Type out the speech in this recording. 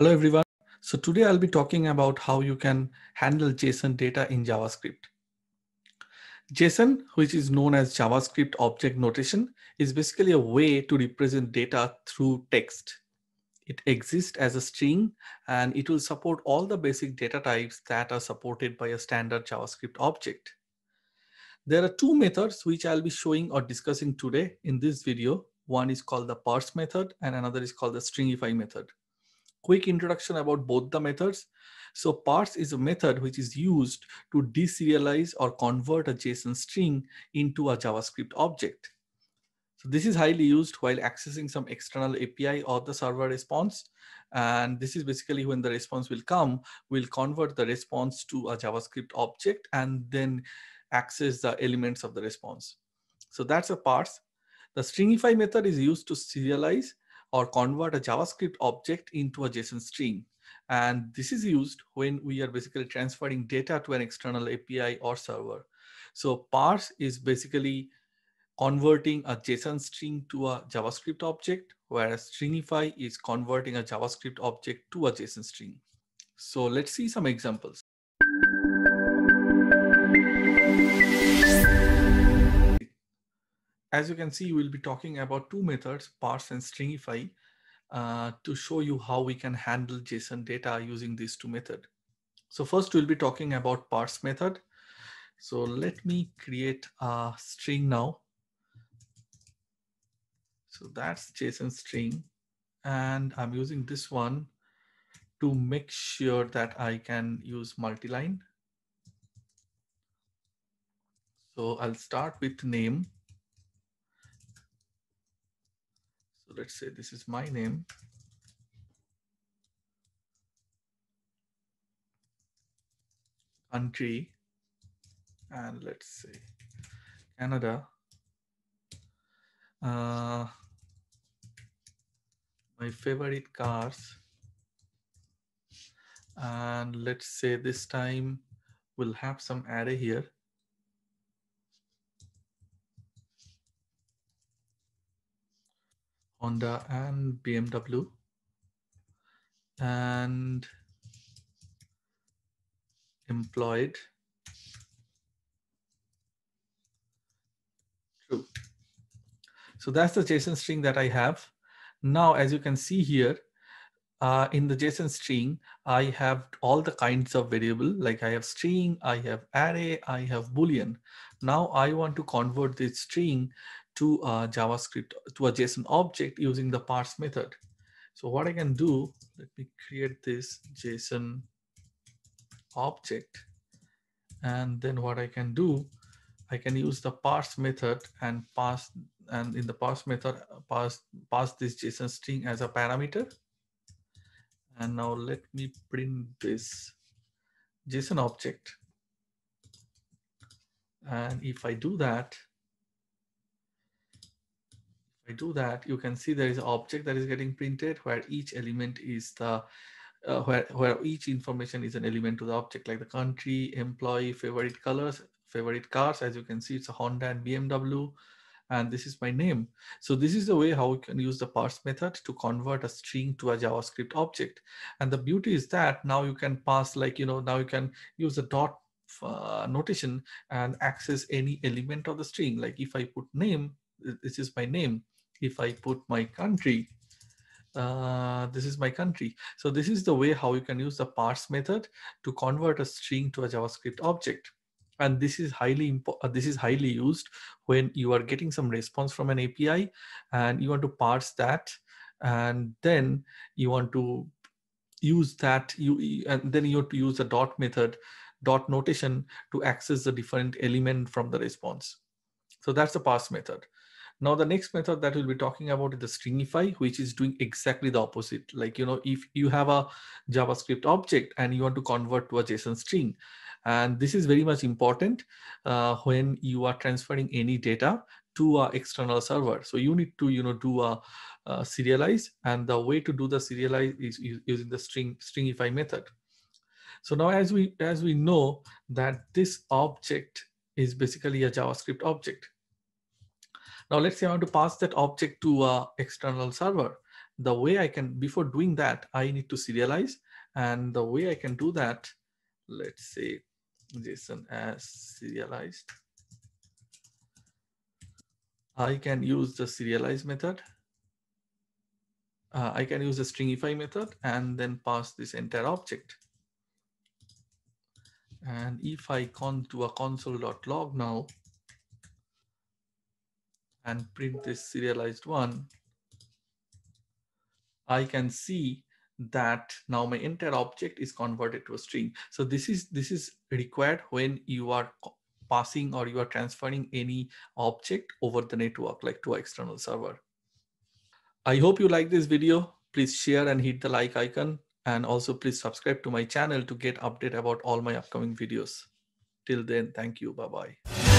Hello, everyone. So today I'll be talking about how you can handle JSON data in JavaScript. JSON, which is known as JavaScript Object Notation, is basically a way to represent data through text. It exists as a string and it will support all the basic data types that are supported by a standard JavaScript object. There are two methods which I'll be showing or discussing today in this video. One is called the parse method and another is called the stringify method quick introduction about both the methods. So parse is a method which is used to deserialize or convert a JSON string into a JavaScript object. So this is highly used while accessing some external API or the server response. And this is basically when the response will come, we'll convert the response to a JavaScript object and then access the elements of the response. So that's a parse. The stringify method is used to serialize or convert a JavaScript object into a JSON string. And this is used when we are basically transferring data to an external API or server. So parse is basically converting a JSON string to a JavaScript object, whereas stringify is converting a JavaScript object to a JSON string. So let's see some examples. As you can see, we'll be talking about two methods, parse and stringify, uh, to show you how we can handle JSON data using these two methods. So first we'll be talking about parse method. So let me create a string now. So that's JSON string. And I'm using this one to make sure that I can use multi-line. So I'll start with name So let's say this is my name. Country, and let's say Canada. Uh, my favorite cars. And let's say this time we'll have some array here. Honda and BMW and employed. True. So that's the JSON string that I have. Now, as you can see here, uh, in the JSON string, I have all the kinds of variable, like I have string, I have array, I have boolean. Now I want to convert this string to a JavaScript, to a JSON object using the parse method. So what I can do, let me create this JSON object. And then what I can do, I can use the parse method and pass, and in the parse method, pass, pass this JSON string as a parameter. And now let me print this JSON object. And if I do that, I do that, you can see there is an object that is getting printed where each element is the uh, where, where each information is an element to the object like the country, employee, favorite colors, favorite cars. As you can see, it's a Honda and BMW. And this is my name. So this is the way how we can use the parse method to convert a string to a JavaScript object. And the beauty is that now you can pass like, you know, now you can use a dot uh, notation and access any element of the string. Like if I put name, this is my name if I put my country, uh, this is my country. So this is the way how you can use the parse method to convert a string to a JavaScript object. And this is highly uh, this is highly used when you are getting some response from an API and you want to parse that, and then you want to use that you and then you have to use the dot method dot notation to access the different element from the response. So that's the parse method. Now the next method that we'll be talking about is the stringify, which is doing exactly the opposite. Like, you know, if you have a JavaScript object and you want to convert to a JSON string, and this is very much important uh, when you are transferring any data to an external server. So you need to, you know, do a, a serialize, and the way to do the serialize is using the string stringify method. So now, as we as we know that this object is basically a JavaScript object. Now let's say I want to pass that object to a external server. the way I can, before doing that, I need to serialize. And the way I can do that, let's say JSON as serialized. I can use the serialize method. Uh, I can use the stringify method and then pass this entire object. And if I con to a console.log now and print this serialized one, I can see that now my entire object is converted to a string. So this is this is required when you are passing or you are transferring any object over the network like to external server. I hope you like this video. Please share and hit the like icon and also please subscribe to my channel to get update about all my upcoming videos. Till then, thank you. Bye-bye.